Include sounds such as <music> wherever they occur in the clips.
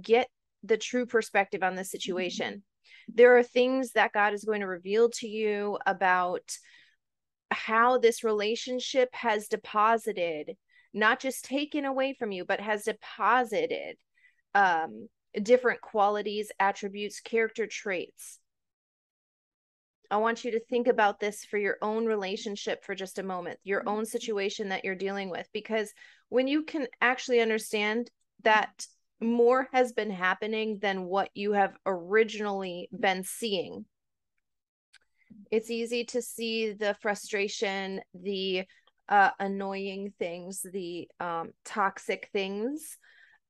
get the true perspective on the situation. There are things that God is going to reveal to you about how this relationship has deposited, not just taken away from you, but has deposited um, different qualities, attributes, character traits. I want you to think about this for your own relationship for just a moment, your own situation that you're dealing with. Because when you can actually understand that more has been happening than what you have originally been seeing, it's easy to see the frustration, the uh, annoying things, the um, toxic things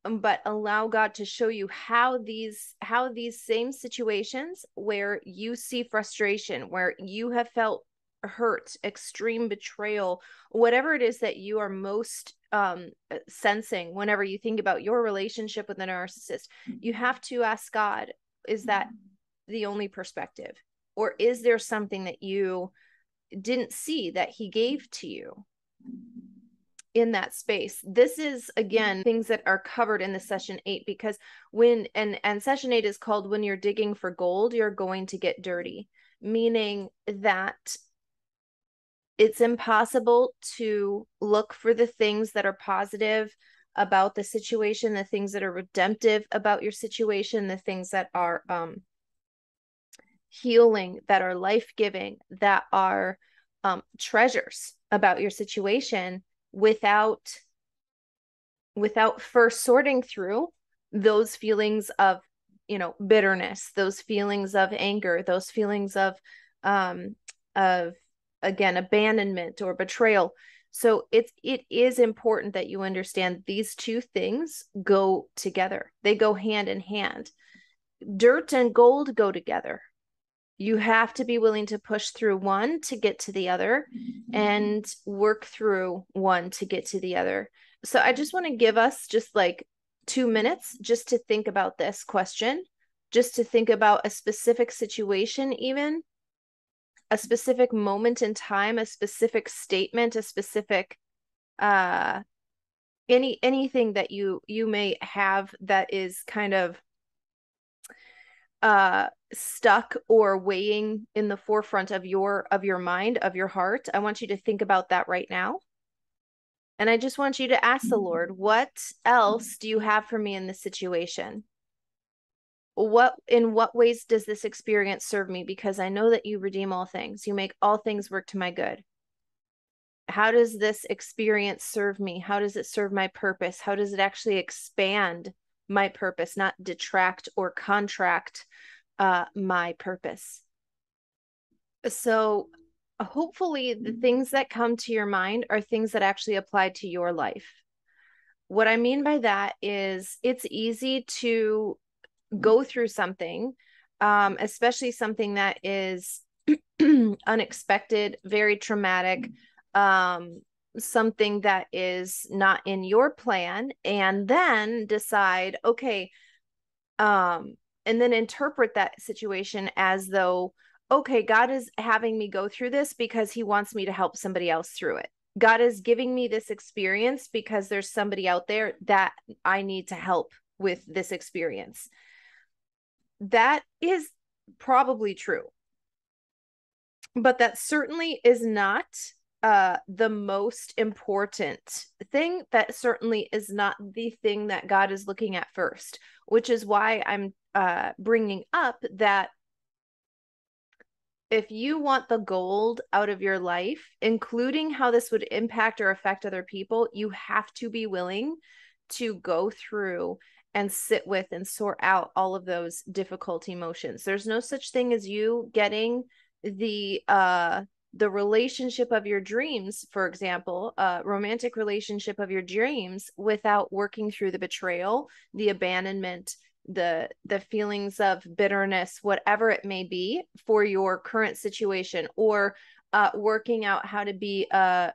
um, but allow God to show you how these how these same situations where you see frustration, where you have felt hurt, extreme betrayal, whatever it is that you are most um, sensing whenever you think about your relationship with a narcissist, you have to ask God, is that the only perspective? Or is there something that you didn't see that he gave to you? in that space this is again things that are covered in the session 8 because when and and session 8 is called when you're digging for gold you're going to get dirty meaning that it's impossible to look for the things that are positive about the situation the things that are redemptive about your situation the things that are um healing that are life-giving that are um treasures about your situation without without first sorting through those feelings of you know bitterness those feelings of anger those feelings of um of again abandonment or betrayal. So it's it is important that you understand these two things go together. They go hand in hand. Dirt and gold go together. You have to be willing to push through one to get to the other and work through one to get to the other. So I just want to give us just like two minutes just to think about this question, just to think about a specific situation, even a specific moment in time, a specific statement, a specific uh any anything that you you may have that is kind of uh stuck or weighing in the forefront of your of your mind of your heart i want you to think about that right now. And i just want you to ask the lord what else do you have for me in this situation what in what ways does this experience serve me? Because i know that you redeem all things. You make all things work to my good. How does this experience serve me? How does it serve my purpose? How does it actually expand my purpose, not detract or contract uh, my purpose. So, hopefully, the things that come to your mind are things that actually apply to your life. What I mean by that is it's easy to go through something, um, especially something that is <clears throat> unexpected, very traumatic, um, something that is not in your plan and then decide okay um and then interpret that situation as though okay god is having me go through this because he wants me to help somebody else through it. God is giving me this experience because there's somebody out there that i need to help with this experience that is probably true. But that certainly is not uh the most important thing. That certainly is not the thing that God is looking at first which is why I'm uh bringing up that if you want the gold out of your life including how this would impact or affect other people you have to be willing to go through and sit with and sort out all of those difficult emotions. There's no such thing as you getting the uh the relationship of your dreams for example a romantic relationship of your dreams without working through the betrayal the abandonment the the feelings of bitterness whatever it may be for your current situation or uh, working out how to be a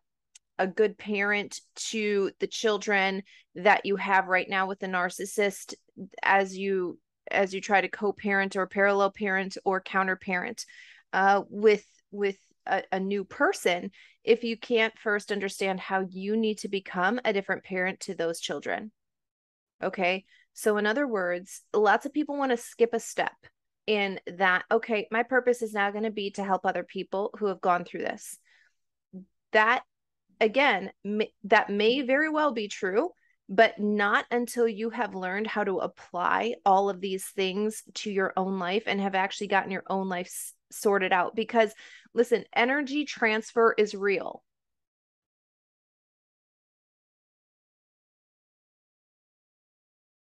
a good parent to the children that you have right now with the narcissist as you as you try to co-parent or parallel parent or counter parent uh, with with a, a new person if you can't first understand how you need to become a different parent to those children. Okay. So, in other words, lots of people want to skip a step in that, okay, my purpose is now going to be to help other people who have gone through this. That, again, may, that may very well be true, but not until you have learned how to apply all of these things to your own life and have actually gotten your own life sorted out. Because listen, energy transfer is real